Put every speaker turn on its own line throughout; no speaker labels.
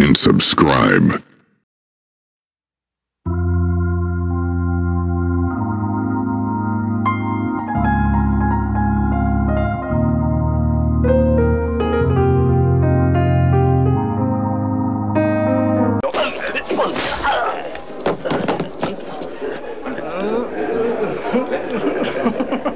and subscribe.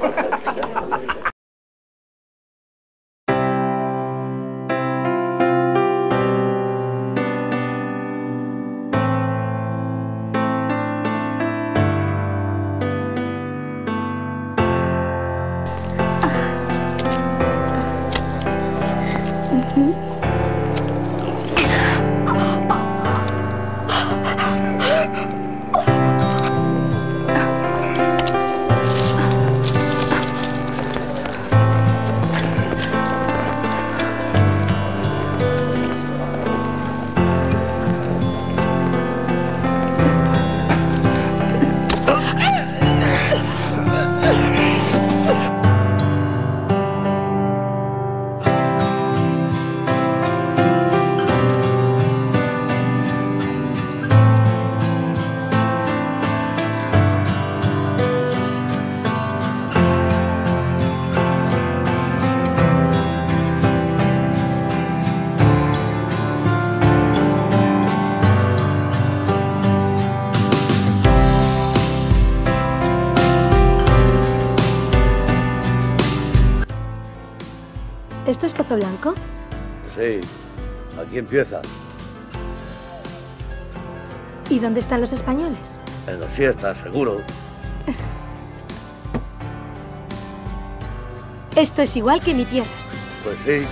¿Esto es Pozo Blanco?
Sí, aquí empieza.
¿Y dónde están los españoles?
En la siesta, seguro.
Esto es igual que mi tierra.
Pues sí,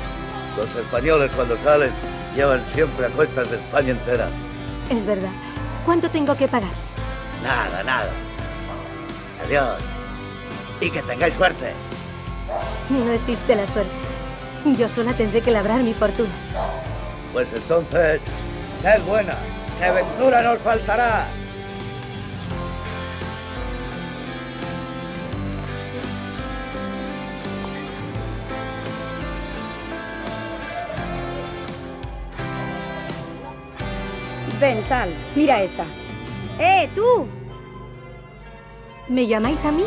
los españoles cuando salen llevan siempre a cuestas de España entera.
Es verdad. ¿Cuánto tengo que pagar?
Nada, nada. Adiós. Y que tengáis suerte.
No existe la suerte. Yo sola tendré que labrar mi fortuna.
Pues entonces, sed buena, que ventura nos faltará.
Ven, sal, mira esa. ¡Eh, tú!
¿Me llamáis a mí?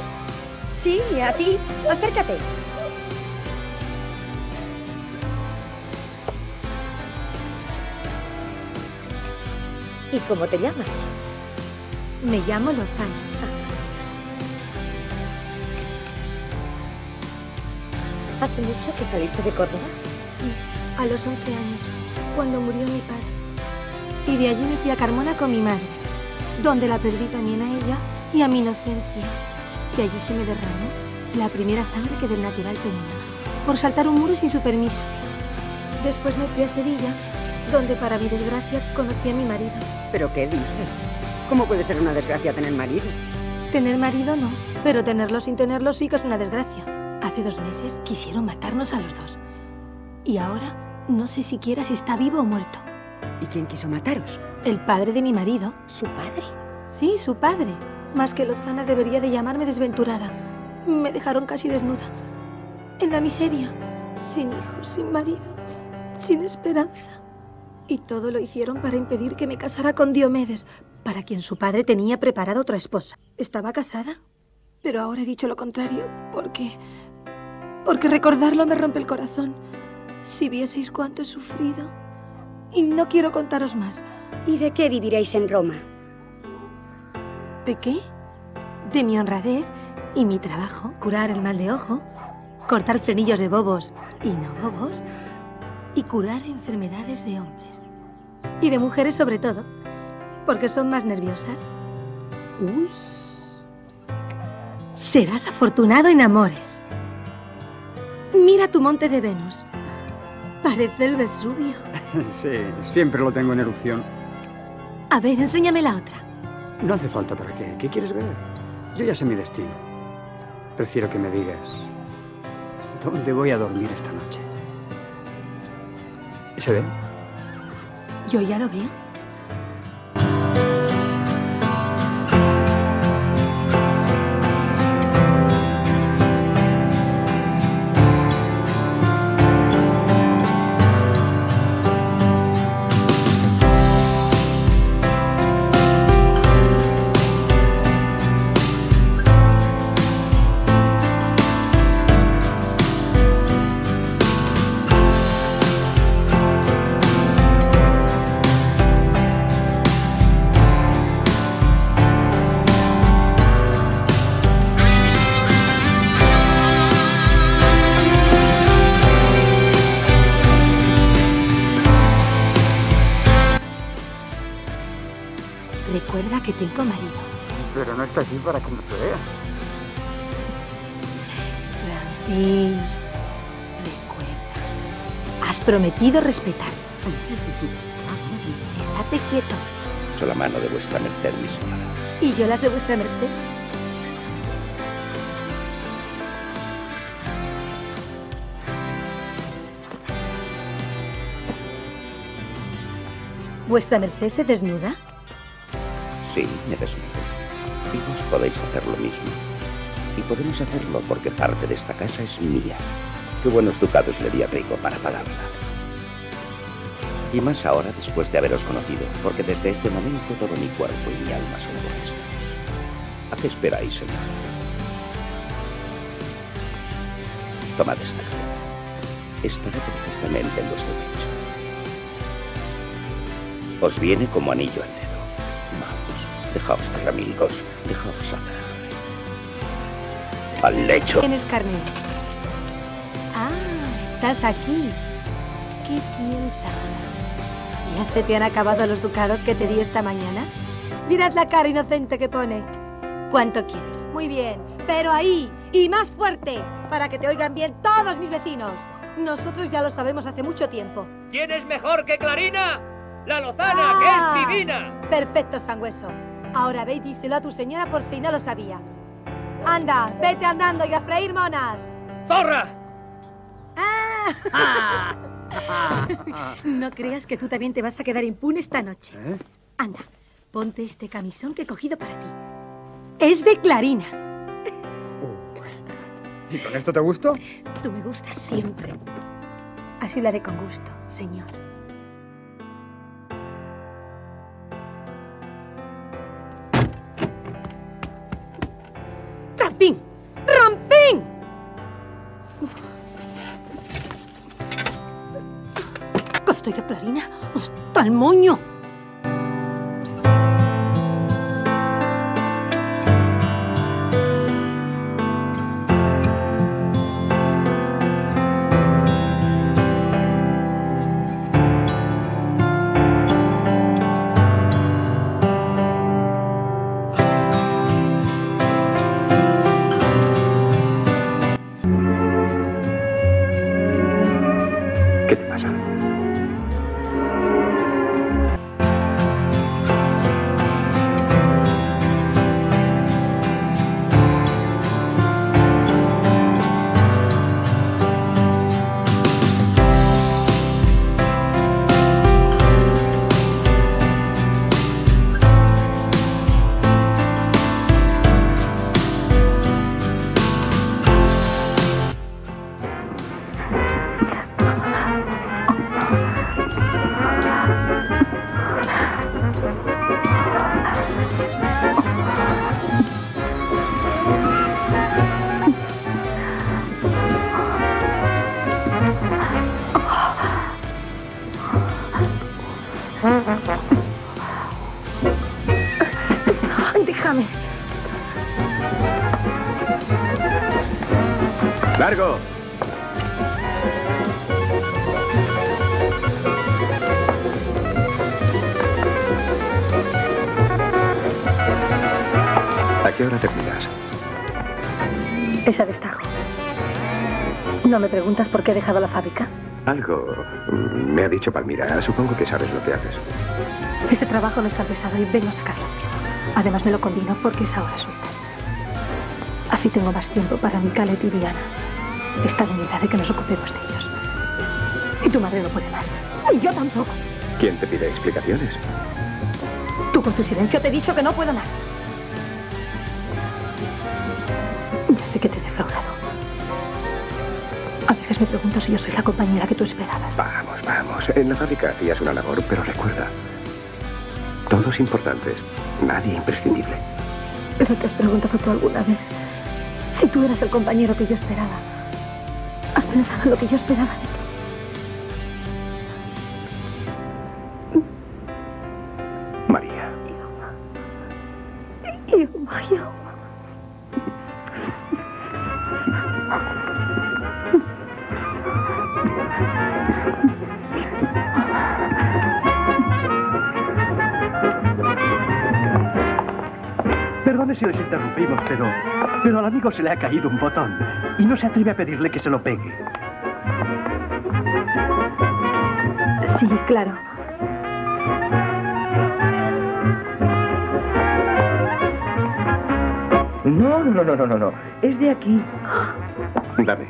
Sí, a ti. Acércate. ¿Y cómo te llamas?
Me llamo Lozano.
¿Hace mucho que saliste de Córdoba?
Sí, a los 11 años, cuando murió mi padre. Y de allí me fui a Carmona con mi madre, donde la perdí también a ella y a mi inocencia. Y allí se me derramó la primera sangre que del natural tenía, por saltar un muro sin su permiso. Después me fui a Sevilla, donde para mi desgracia conocí a mi marido.
¿Pero qué dices? ¿Cómo puede ser una desgracia tener marido?
Tener marido no, pero tenerlo sin tenerlo sí que es una desgracia. Hace dos meses quisieron matarnos a los dos. Y ahora no sé siquiera si está vivo o muerto.
¿Y quién quiso mataros?
El padre de mi marido.
¿Su padre?
Sí, su padre. Más que Lozana debería de llamarme desventurada. Me dejaron casi desnuda. En la miseria. Sin hijos, sin marido, sin esperanza. Y todo lo hicieron para impedir que me casara con Diomedes, para quien su padre tenía preparada otra esposa. Estaba casada, pero ahora he dicho lo contrario, porque... Porque recordarlo me rompe el corazón. Si vieseis cuánto he sufrido. Y no quiero contaros más.
¿Y de qué viviréis en Roma?
¿De qué? De mi honradez y mi trabajo, curar el mal de ojo, cortar frenillos de bobos y no bobos, y curar enfermedades de hombres. Y de mujeres sobre todo, porque son más nerviosas. Uy. Serás afortunado en amores. Mira tu monte de Venus. Parece el Vesubio.
Sí, siempre lo tengo en erupción.
A ver, enséñame la otra.
No hace falta para qué. ¿Qué quieres ver? Yo ya sé mi destino. Prefiero que me digas dónde voy a dormir esta noche. ¿Se ve?
Yo ya lo veo. Que tengo marido.
Pero no está aquí para que nos vea.
Franklin, recuerda. Has prometido respetar. Estate quieto.
Echo la mano de vuestra merced, mi señora.
Y yo las de vuestra merced. ¿Vuestra merced se desnuda?
Sí, me desnudo. Y vos podéis hacer lo mismo. Y podemos hacerlo porque parte de esta casa es mía. Qué buenos ducados le di a Rico para pagarla. Y más ahora después de haberos conocido, porque desde este momento todo mi cuerpo y mi alma son vuestros. ¿A qué esperáis, señor? Tomad esta cadena. Estará perfectamente en vuestro pecho. Os viene como anillo al dedo. Dejaos de ramilgos, dejaos hacer. Al lecho.
¿Quién es Carmen? Ah, estás aquí. ¿Qué piensas? ¿Ya se te han acabado los ducados que te di esta mañana? Mirad la cara inocente que pone. ¿Cuánto quieres? Muy bien, pero ahí, y más fuerte, para que te oigan bien todos mis vecinos. Nosotros ya lo sabemos hace mucho tiempo.
¿Quién es mejor que Clarina? La Lozana,
Ah.
que es divina.
Perfecto, sangüeso. Ahora ve y díselo a tu señora por si no lo sabía. Anda, vete andando y a freír monas.
¡Zorra!
Ah. No creas que tú también te vas a quedar impune esta noche.
¿Eh?
Anda, ponte este camisón que he cogido para ti. Es de Clarina.
¿Y con esto te gusto?
Tú me gustas siempre. Así lo haré con gusto, señor.
¡Largo! ¿A qué hora te cuidas?
Es a destajo. ¿No me preguntas por qué he dejado la fábrica?
Algo mm, me ha dicho Palmira. Supongo que sabes lo que haces.
Este trabajo no es tan pesado y vengo a sacarlo mismo. Además me lo combino porque es ahora suelta. Así tengo más tiempo para mi Calet en edad de que nos ocupemos de ellos. Y tu madre no puede más. Y yo tampoco.
¿Quién te pide explicaciones?
Tú con tu silencio te he dicho que no puedo más. Ya sé que te he defraudado. A veces me pregunto si yo soy la compañera que tú esperabas.
Vamos, vamos. En la fábrica hacías una labor, pero recuerda. Todos importantes. Nadie imprescindible.
¿Pero te has preguntado tú alguna vez si tú eras el compañero que yo esperaba? ¿Has pensado en lo que yo esperaba de?
Perdone si les interrumpimos, pero, pero al amigo se le ha caído un botón y no se atreve a pedirle que se lo pegue.
Sí, claro.
No, no, no, no, no, no. Es de aquí.
Dame.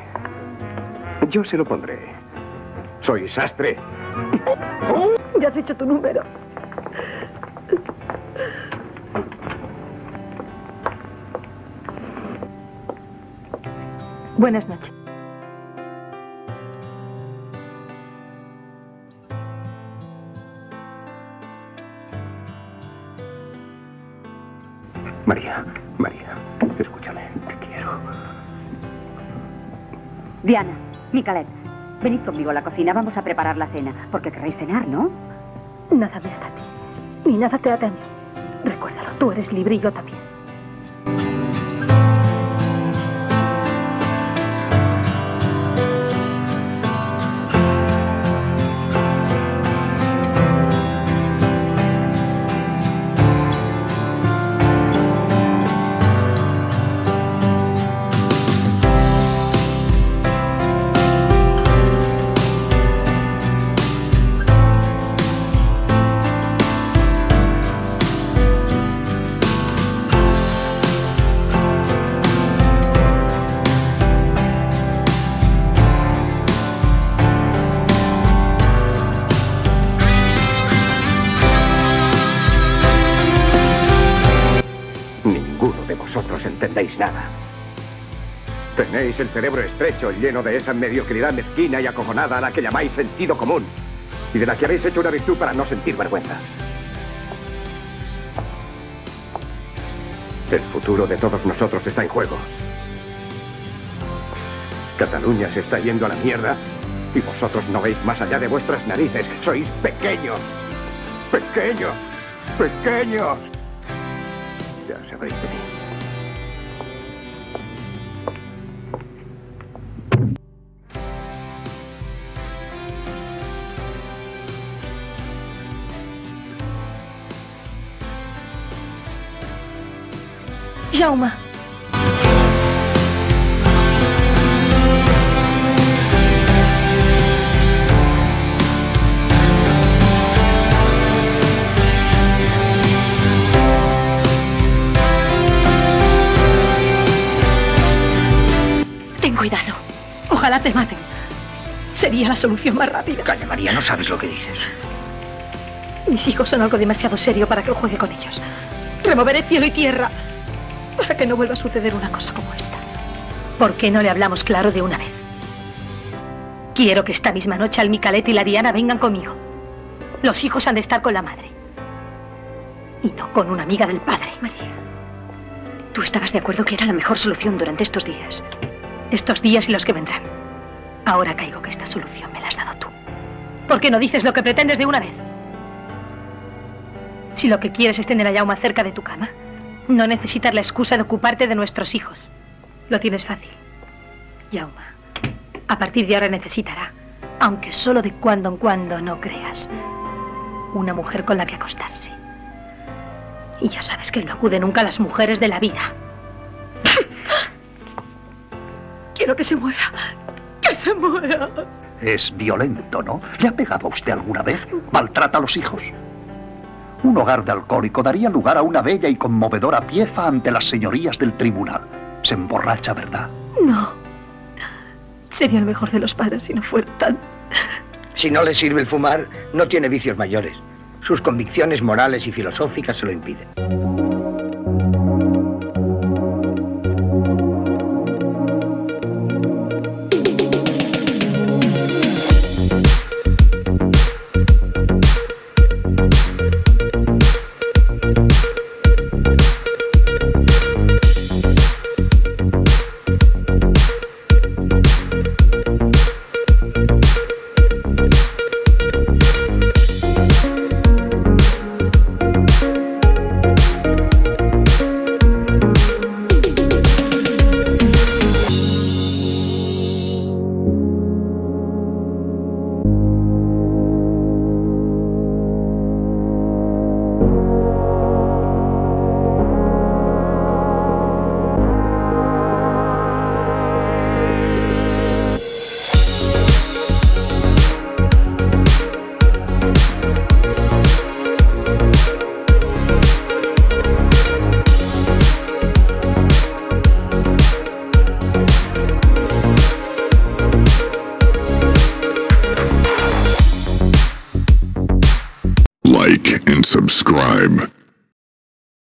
Yo se lo pondré. Soy sastre.
Ya has hecho tu número. Buenas noches.
María, María, escúchame, te quiero.
Diana, Micalet, venid conmigo a la cocina. Vamos a preparar la cena. Porque querréis cenar, ¿no?
Nada me ata a ti. Ni nada te ata a mí. Recuérdalo, tú eres libre y yo también.
Nada. Tenéis el cerebro estrecho, lleno de esa mediocridad mezquina y acojonada a la que llamáis sentido común. Y de la que habéis hecho una virtud para no sentir vergüenza. El futuro de todos nosotros está en juego. Cataluña se está yendo a la mierda y vosotros no veis más allá de vuestras narices. Sois pequeños. Pequeños. Pequeños. Ya sabréis de mí.
Jaume. Ten cuidado. Ojalá te maten. Sería la solución más rápida.
Calla, María, no sabes lo que dices.
Mis hijos son algo demasiado serio para que juegue con ellos. Removeré cielo y tierra para que no vuelva a suceder una cosa como esta. ¿Por qué no le hablamos claro de una vez? Quiero que esta misma noche al Micalet y la Diana vengan conmigo. Los hijos han de estar con la madre. Y no con una amiga del padre.
María, tú estabas de acuerdo que era la mejor solución durante estos días.
Estos días y los que vendrán. Ahora caigo que esta solución me la has dado tú. ¿Por qué no dices lo que pretendes de una vez? Si lo que quieres es tener a Yauma cerca de tu cama, no necesitas la excusa de ocuparte de nuestros hijos. Lo tienes fácil. Yauma, a partir de ahora necesitará, aunque solo de cuando en cuando no creas, una mujer con la que acostarse. Y ya sabes que no acude nunca a las mujeres de la vida. Quiero que se muera. Que se muera.
Es violento, ¿no? ¿Le ha pegado a usted alguna vez? ¿Maltrata a los hijos? Un hogar de alcohólico daría lugar a una bella y conmovedora pieza ante las señorías del tribunal. Se emborracha, ¿verdad?
No. Sería el mejor de los padres si no fuera tan...
Si no le sirve el fumar, no tiene vicios mayores. Sus convicciones morales y filosóficas se lo impiden.